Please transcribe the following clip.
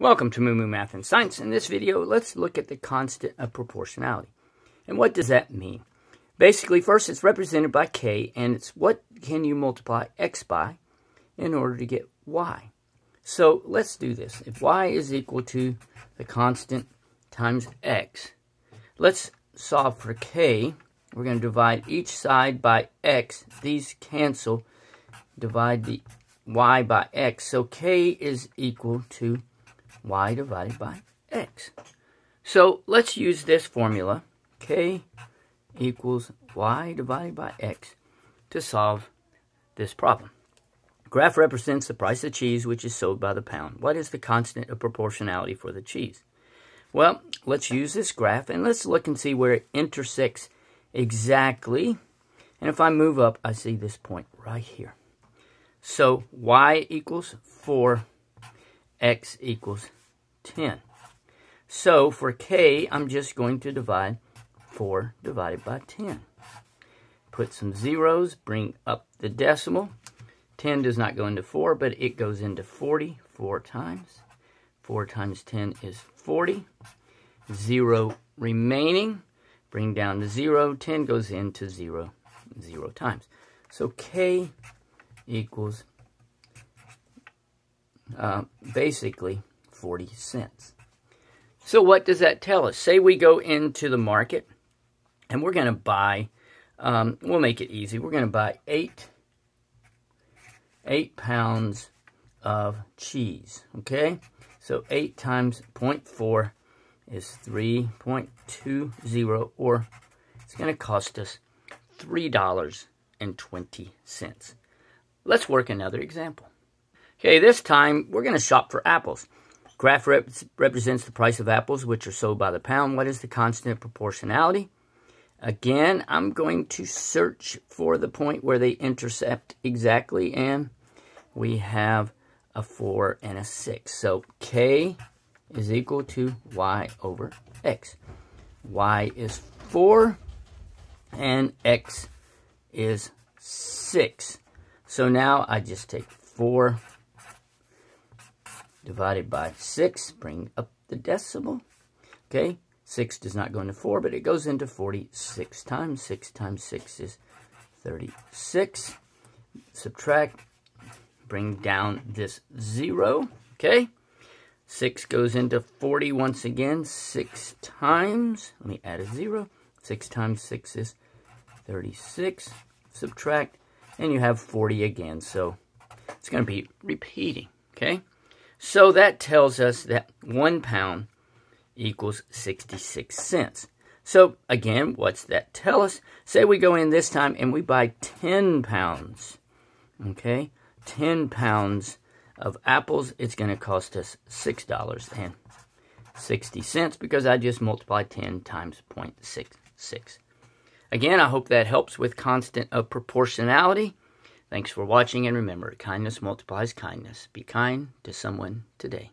Welcome to Moo Moo Math and Science. In this video, let's look at the constant of proportionality. And what does that mean? Basically, first it's represented by k, and it's what can you multiply x by in order to get y. So let's do this. If y is equal to the constant times x, let's solve for k. We're going to divide each side by x. These cancel. Divide the y by x. So k is equal to y divided by x. So let's use this formula, k equals y divided by x, to solve this problem. Graph represents the price of cheese which is sold by the pound. What is the constant of proportionality for the cheese? Well, let's use this graph and let's look and see where it intersects exactly. And if I move up, I see this point right here. So y equals 4 x equals 10. So for k, I'm just going to divide 4 divided by 10. Put some zeros, bring up the decimal. 10 does not go into 4, but it goes into 40 four times. 4 times 10 is 40. 0 remaining. Bring down to 0. 10 goes into 0 0 times. So k equals uh, basically 40 cents. So what does that tell us? Say we go into the market and we're going to buy, um, we'll make it easy. We're going to buy eight, eight pounds of cheese, okay? So 8 times 0.4 is 3.20, or it's going to cost us $3.20. Let's work another example. Okay, this time we're going to shop for apples. Graph rep represents the price of apples, which are sold by the pound. What is the constant proportionality? Again, I'm going to search for the point where they intercept exactly, and we have a 4 and a 6. So k is equal to y over x. y is 4, and x is 6. So now I just take 4 divided by 6. Bring up the decimal. Okay, 6 does not go into 4, but it goes into 46 times. 6 times 6 is 36. Subtract. Bring down this 0. Okay, 6 goes into 40 once again. 6 times. Let me add a 0. 6 times 6 is 36. Subtract. And you have 40 again. So it's going to be repeating. Okay. So that tells us that one pound equals 66 cents. So again, what's that tell us? Say we go in this time and we buy 10 pounds. Okay, 10 pounds of apples. It's going to cost us $6.60 because I just multiplied 10 times 0.66. Again, I hope that helps with constant of proportionality. Thanks for watching, and remember, kindness multiplies kindness. Be kind to someone today.